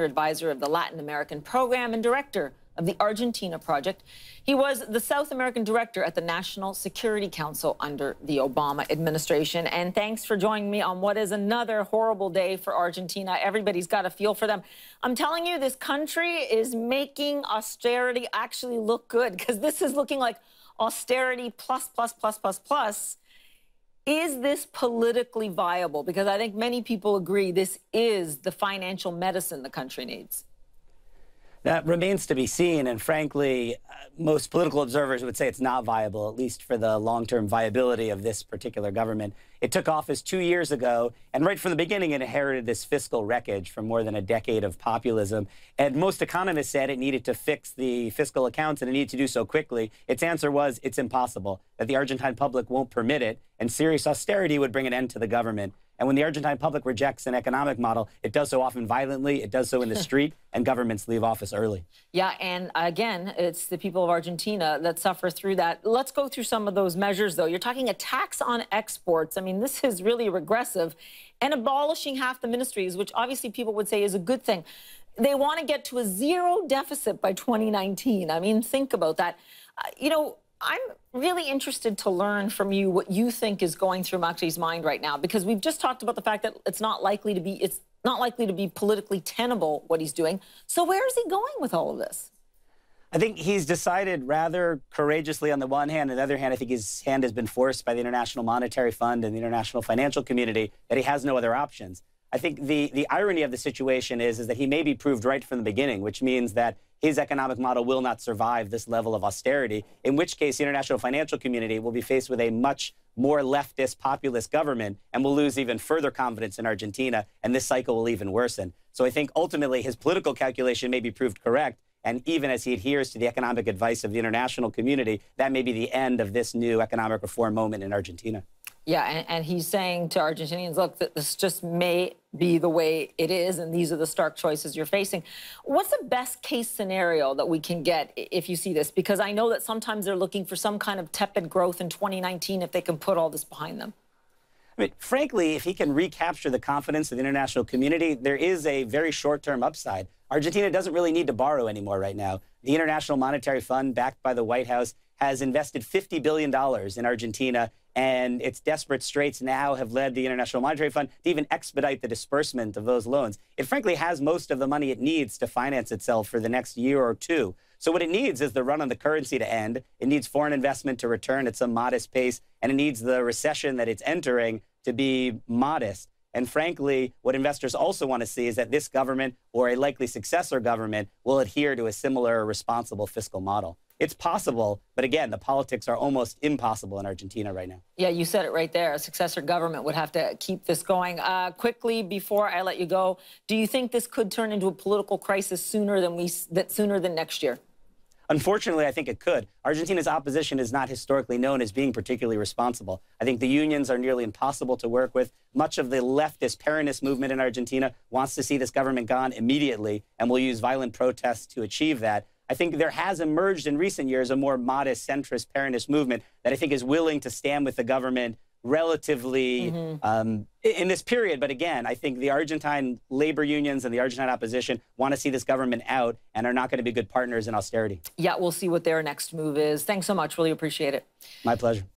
advisor of the Latin American program and director of the Argentina project. He was the South American director at the National Security Council under the Obama administration. And thanks for joining me on what is another horrible day for Argentina. Everybody's got a feel for them. I'm telling you, this country is making austerity actually look good because this is looking like austerity plus, plus, plus, plus, plus. Is this politically viable? Because I think many people agree this is the financial medicine the country needs. That remains to be seen. And frankly, uh, most political observers would say it's not viable, at least for the long term viability of this particular government. It took office two years ago, and right from the beginning, it inherited this fiscal wreckage from more than a decade of populism. And most economists said it needed to fix the fiscal accounts and it needed to do so quickly. Its answer was it's impossible, that the Argentine public won't permit it, and serious austerity would bring an end to the government. And when the Argentine public rejects an economic model, it does so often violently, it does so in the street, and governments leave office early. Yeah, and again, it's the people of Argentina that suffer through that. Let's go through some of those measures, though. You're talking a tax on exports. I mean, this is really regressive. And abolishing half the ministries, which obviously people would say is a good thing. They want to get to a zero deficit by 2019. I mean, think about that. Uh, you know, I'm really interested to learn from you what you think is going through Macri's mind right now, because we've just talked about the fact that it's not likely to be it's not likely to be politically tenable what he's doing. So where is he going with all of this? I think he's decided rather courageously on the one hand. On the other hand, I think his hand has been forced by the International Monetary Fund and the international financial community that he has no other options. I think the, the irony of the situation is, is that he may be proved right from the beginning, which means that his economic model will not survive this level of austerity, in which case the international financial community will be faced with a much more leftist populist government and will lose even further confidence in Argentina, and this cycle will even worsen. So I think ultimately his political calculation may be proved correct, and even as he adheres to the economic advice of the international community, that may be the end of this new economic reform moment in Argentina. Yeah, and, and, he's saying to Argentinians, look, this just may be the way it is, and these are the stark choices you're facing. What's the best case scenario that we can get if you see this? Because I know that sometimes they're looking for some kind of tepid growth in 2019 if they can put all this behind them. I mean, frankly, if he can recapture the confidence of the international community, there is a very short-term upside. Argentina doesn't really need to borrow anymore right now. The International Monetary Fund, backed by the White House, has invested $50 billion in Argentina and its desperate straits now have led the International Monetary Fund to even expedite the disbursement of those loans. It frankly has most of the money it needs to finance itself for the next year or two. So what it needs is the run on the currency to end. It needs foreign investment to return at some modest pace, and it needs the recession that it's entering to be modest. And frankly, what investors also want to see is that this government or a likely successor government will adhere to a similar responsible fiscal model. It's possible, but again, the politics are almost impossible in Argentina right now. Yeah, you said it right there. A successor government would have to keep this going. Uh, quickly, before I let you go, do you think this could turn into a political crisis sooner than we that sooner than next year? Unfortunately, I think it could. Argentina's opposition is not historically known as being particularly responsible. I think the unions are nearly impossible to work with. Much of the leftist Peronist movement in Argentina wants to see this government gone immediately and will use violent protests to achieve that. I think there has emerged in recent years a more modest centrist Peronist movement that I think is willing to stand with the government relatively mm -hmm. um, in this period. But again, I think the Argentine labor unions and the Argentine opposition want to see this government out and are not going to be good partners in austerity. Yeah, we'll see what their next move is. Thanks so much. Really appreciate it. My pleasure.